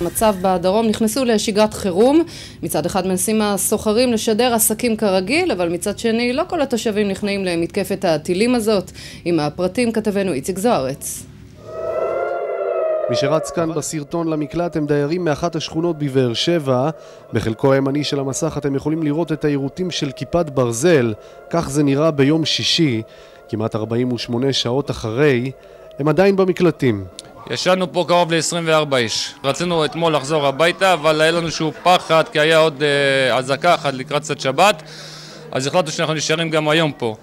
המצב בדרום נכנסו לשגרת חירום. מצד אחד מנסים הסוחרים לשדר עסקים כרגיל, אבל מצד שני לא כל התושבים נכנעים למתקפת הטילים הזאת. עם הפרטים כתבנו איציק זוארץ. מי שרץ כאן בסרטון למקלט הם דיירים מאחת השכונות בבאר שבע. בחלקו הימני של המסך אתם יכולים לראות את היירוטים של כיפת ברזל. כך זה נראה ביום שישי, כמעט 48 שעות אחרי. הם עדיין במקלטים. ישנו פה קרוב ל-24 איש. רצינו אתמול לחזור הביתה, אבל היה לנו שהוא פחד, כי היה עוד אה, אזעקה אחת לקראת צאת שבת, אז החלטנו שאנחנו נשארים גם היום פה.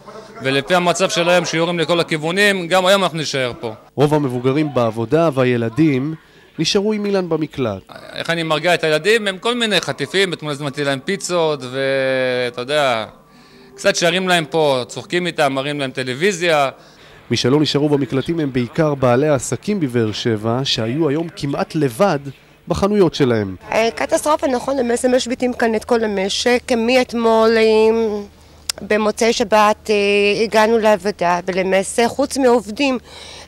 ולפי המצב של היום שיורים לכל הכיוונים, גם היום אנחנו נישאר פה. רוב המבוגרים בעבודה והילדים נשארו עם אילן במקלט. איך אני מרגיע את הילדים? הם כל מיני חטיפים, אתמול הזמנתי להם פיצות, ואתה יודע, קצת שרים להם פה, צוחקים איתם, מראים להם טלוויזיה. מי שלא נשארו במקלטים הם בעיקר בעלי העסקים בבאר שבע, שהיו היום כמעט לבד בחנויות שלהם. אה, קטסטרופה, נכון, למעשה משביתים כאן את כל המשק, מאתמול במוצאי שבת אה, הגענו לעבודה, ולמעשה חוץ מעובדים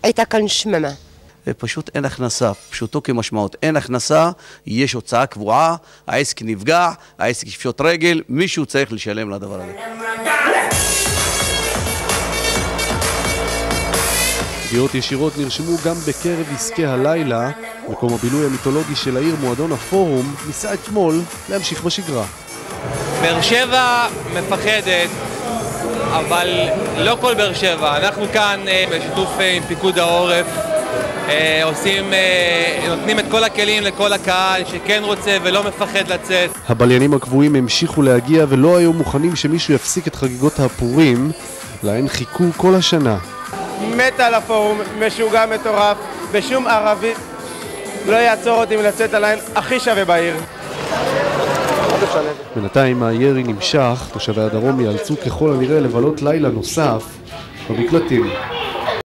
הייתה כאן שממה. פשוט אין הכנסה, פשוטו כמשמעות. אין הכנסה, יש הוצאה קבועה, העסק נפגע, העסק יפשוט רגל, מישהו צריך לשלם לדבר הזה. פגיעות ישירות נרשמו גם בקרב עסקי הלילה. מקום הבילוי המיתולוגי של העיר, מועדון הפורום, ניסה אתמול להמשיך בשגרה. באר שבע מפחדת, אבל לא כל באר שבע. אנחנו כאן אה, בשיתוף אה, עם פיקוד העורף אה, עושים, נותנים את כל הכלים לכל הקהל שכן רוצה ולא מפחד לצאת. הבליינים הקבועים המשיכו להגיע ולא היו מוכנים שמישהו יפסיק את חגיגות הפורים, להן חיכו כל השנה. מת על הפורום, משוגע מטורף, ושום ערבי לא יעצור אותי מלצאת הליין הכי שווה בעיר. בינתיים הירי נמשך, תושבי הדרום ייאלצו ככל הנראה לבלות לילה נוסף במקלטים.